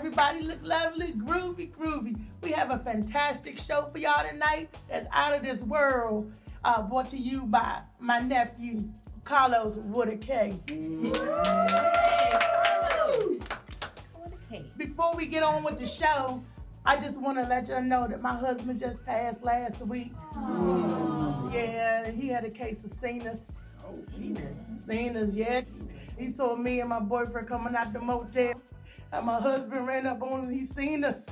Everybody look lovely, groovy, groovy. We have a fantastic show for y'all tonight that's out of this world. Uh, brought to you by my nephew, Carlos Woodard K. Before we get on with the show, I just want to let y'all know that my husband just passed last week. Yeah, he had a case of sinus. Oh, sinus, yeah. He saw me and my boyfriend coming out the motel, and my husband ran up on him. He seen us.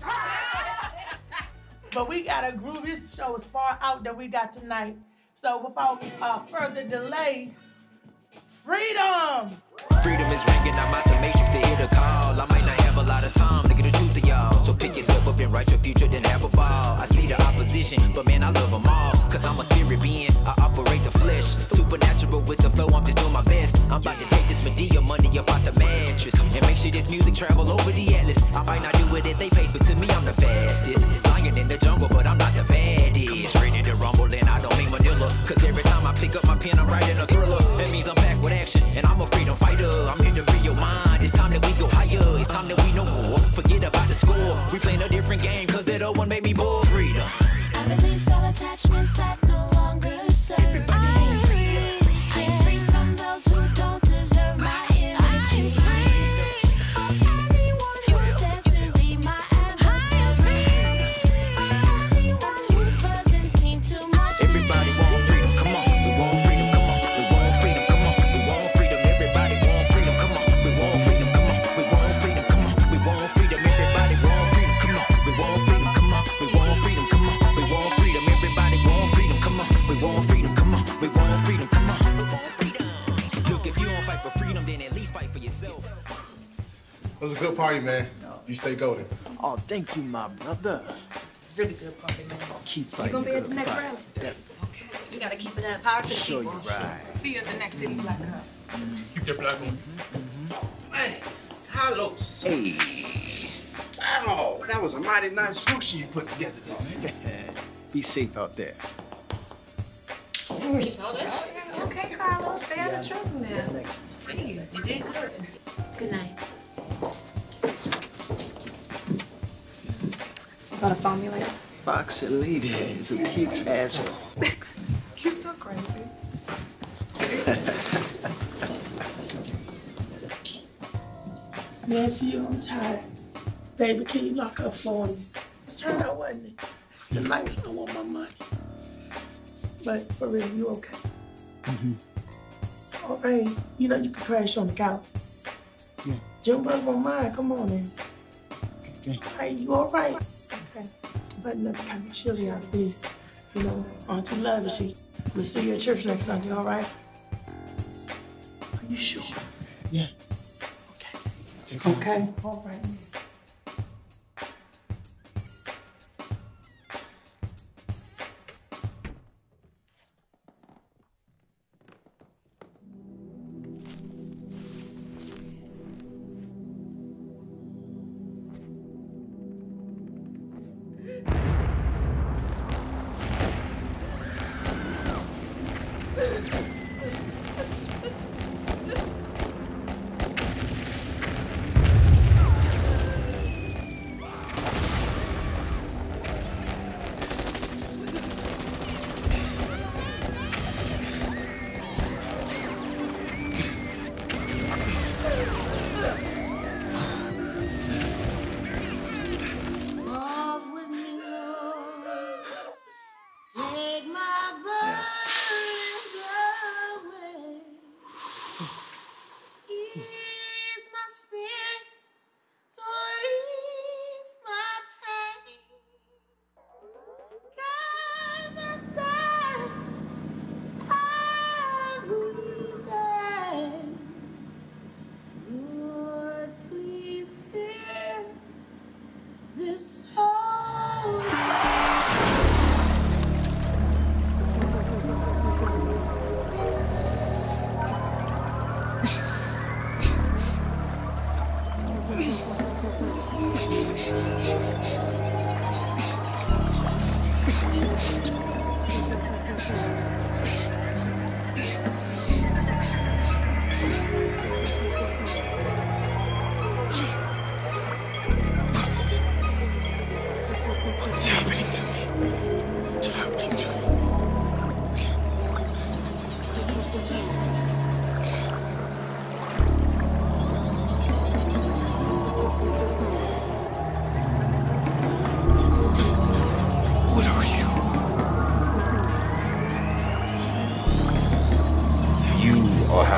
but we got a groove. This show is far out that we got tonight. So without uh, further delay, freedom. Freedom is ringing, I'm out the matrix to hear the call. I might not have a lot of time y'all. So pick yourself up and write your future, then have a ball. I see the opposition, but man, I love them all. Cause I'm a spirit being, I operate the flesh. Supernatural with the flow, I'm just doing my best. I'm about to take this Medea money up out the mattress. And make sure this music travel over the atlas. I might not do it at they pace, but to me, I'm the fastest. Lion in the jungle, but I'm not the baddest. Ready to rumble, and I don't mean Manila. Cause every time I pick up my pen, I'm writing a thriller. That means I'm back with action, and I'm a freedom fighter. I'm here to We playing a different game, cause that old one made me bored. Freedom. It was a good party, man. You stay golden. Oh, thank you, my brother. Really good party, man. Keep fighting. You fighting. gonna be at the next fight. rally? Okay. You gotta keep it up. Power to the Show you right. See you at the next city black cup. Mm-hmm. Keep that black on. Mm-hmm. Hey, Carlos. Hey. Wow, that was a mighty nice function you put together, though. Be safe out there. Okay, Carlos, stay out of trouble now. See you. You did good. You gonna phone me later? Foxy lady is a pig's asshole. You're so crazy. Nephew, I'm tired. Baby, can you lock up for me? Turn out, wasn't it? The nights I want my money. But for real, you okay? Mm-hmm. All right. You know you can crash on the couch. Yeah. Jump up on mine. Come on in. Okay. Hey, you all right? Okay. But nothing kind of chilly out there. You know, Auntie loves you. We'll see you at church next Sunday, all right? Are you sure? Yeah. Okay. Okay. All right.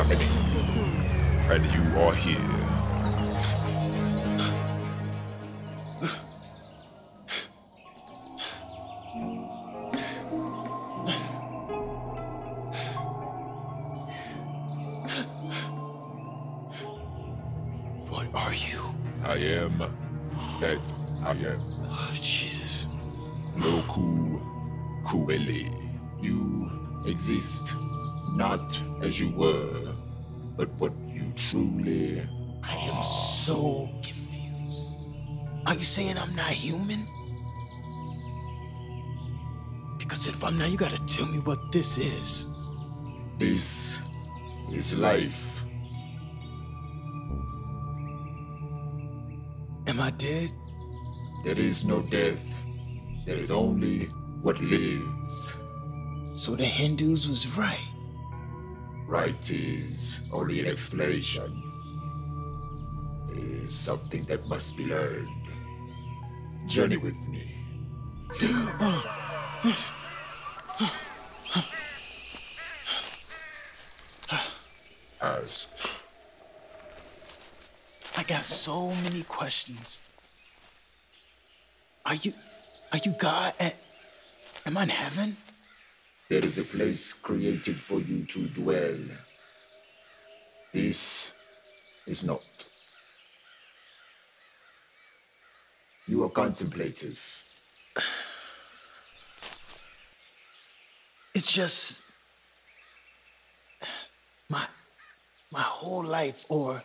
And you are here. What are you? I am that I am. Oh, Jesus. Loku Kueli. You exist not as you were, but what you truly I am so confused. Are you saying I'm not human? Because if I'm not, you gotta tell me what this is. This is life. Am I dead? There is no death. There is only what lives. So the Hindus was right. Right is only an explanation. It is something that must be learned. Journey with me. Ask. I got so many questions. Are you, are you God? Am I in heaven? There is a place created for you to dwell. This is not. You are contemplative. It's just my my whole life, or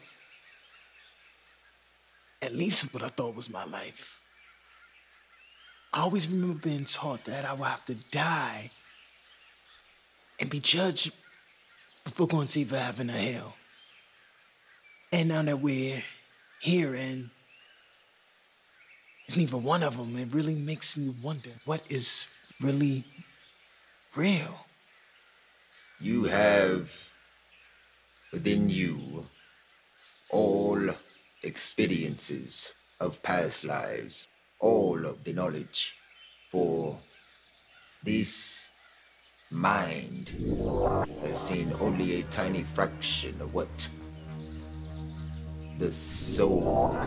at least what I thought was my life. I always remember being taught that I would have to die and be judged before going to either heaven or hell. And now that we're here and it's neither one of them, it really makes me wonder what is really real. You have within you all experiences of past lives, all of the knowledge, for this mind has seen only a tiny fraction of what the soul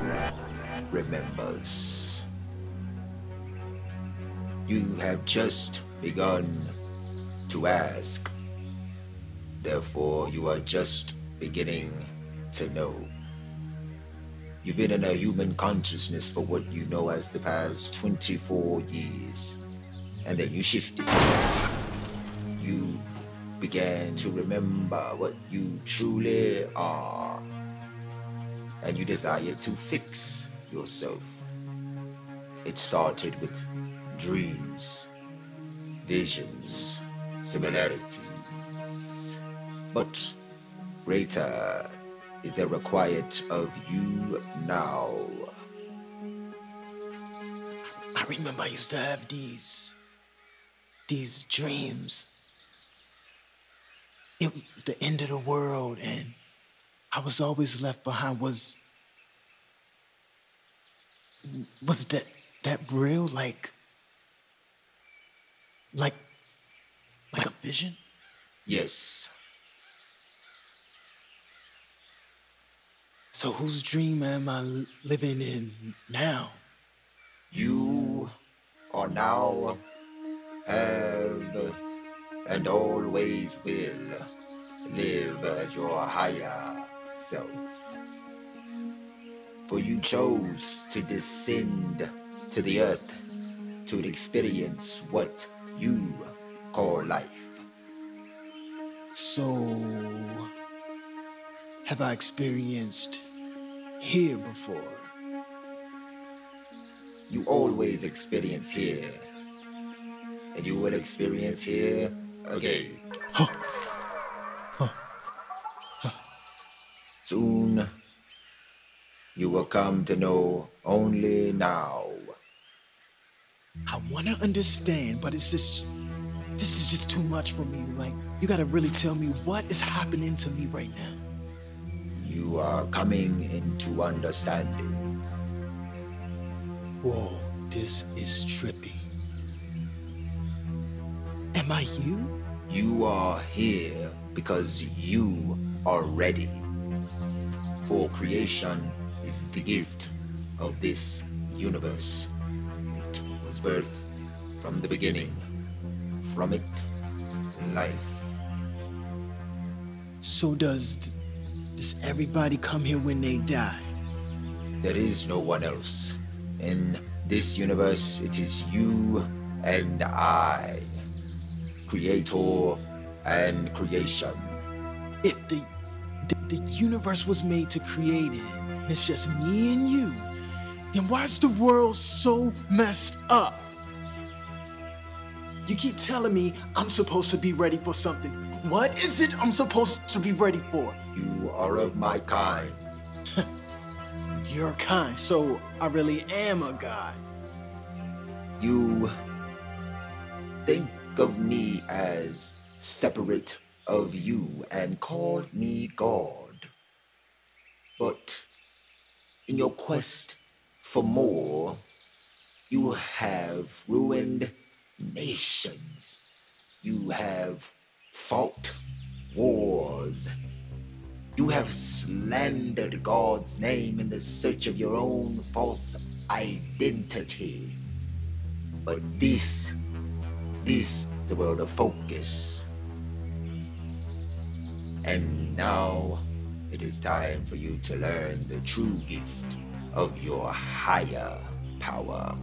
remembers. You have just begun to ask. Therefore, you are just beginning to know. You've been in a human consciousness for what you know as the past 24 years. And then you shifted. Began to remember what you truly are. And you desired to fix yourself. It started with dreams, visions, similarities. But greater is the required of you now. I remember I used to have these these dreams. It was the end of the world and I was always left behind was was that that real like like like a vision? Yes, So whose dream am I living in now? you are now, have, and always will live as your higher self. For you chose to descend to the earth to experience what you call life. So have I experienced here before? You always experience here, and you will experience here again. Soon, you will come to know only now. I wanna understand, but it's just this is just too much for me. Like, you gotta really tell me what is happening to me right now. You are coming into understanding. Whoa, this is trippy. Am I you? You are here because you are ready. For creation is the gift of this universe. It was birth from the beginning. From it, life. So does does everybody come here when they die? There is no one else. In this universe, it is you and I. Creator and creation. If the, the the universe was made to create it, and it's just me and you, then why is the world so messed up? You keep telling me I'm supposed to be ready for something. What is it I'm supposed to be ready for? You are of my kind. You're kind, so I really am a god. You think of me as separate of you and called me God. But in your quest for more, you have ruined nations. You have fought wars. You have slandered God's name in the search of your own false identity. But this, this is the world of focus. And now it is time for you to learn the true gift of your higher power.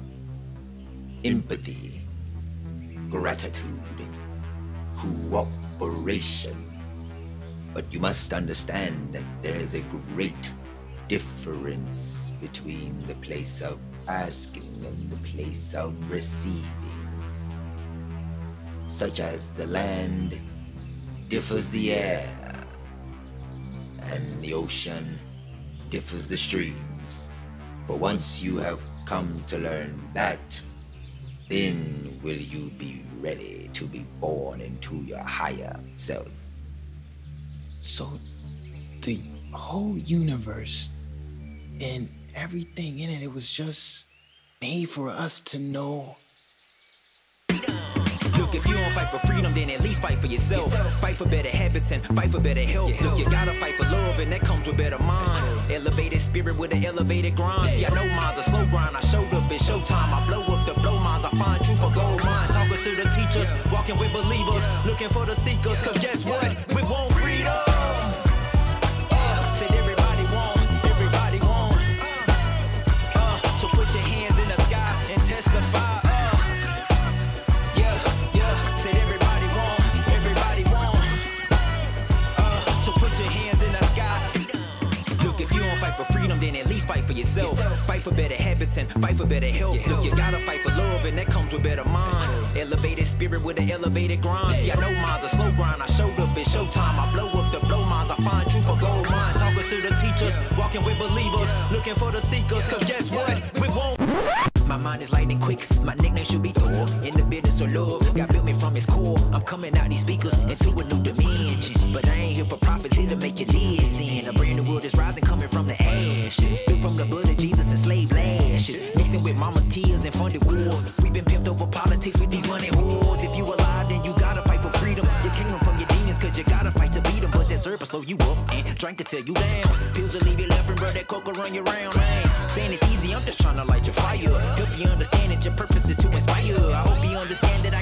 Empathy, gratitude, cooperation. But you must understand that there is a great difference between the place of asking and the place of receiving. Such as the land differs the air, and the ocean differs the streams. For once you have come to learn that, then will you be ready to be born into your higher self. So, the whole universe and everything in it, it was just made for us to know. If you don't fight for freedom, then at least fight for yourself. Fight for better habits and fight for better health. Look, you gotta fight for love, and that comes with better minds. Elevated spirit with an elevated grind. See, I know mine's a slow grind. I showed up, it's showtime. I blow up the blow mines. I find truth for gold mines. Talking to the teachers, walking with believers, looking for the seekers. Cause guess what? For yourself. Fight for better habits and fight for better health. Look, you gotta fight for love, and that comes with better minds. Elevated spirit with an elevated grind. See, I know mine's a slow grind. I showed up, it's showtime. I blow up the blow minds. I find truth for gold mines. Talking to the teachers, walking with believers, looking for the seekers. Cause guess what? We won't. My mind is lightning quick. My nickname should be Thor. In the business of love, God built me from his core. I'm coming out these speakers into a new dimension. But I ain't here for profits, here to make you listen. A brand new world is rising, coming from the ashes. Built from the blood of Jesus and slave lashes. Mixing with mama's tears and funded wars. We've been pimped over politics with these money whores. If you alive, then you gotta fight for freedom. Your kingdom from your demons, cause you gotta fight to beat them. But that syrup slow you up and drink tear you down. Pills will leave you and bro, that coke will run you round, man. I'm just trying to light your fire. Help you understand that your purpose is to inspire. I hope you understand that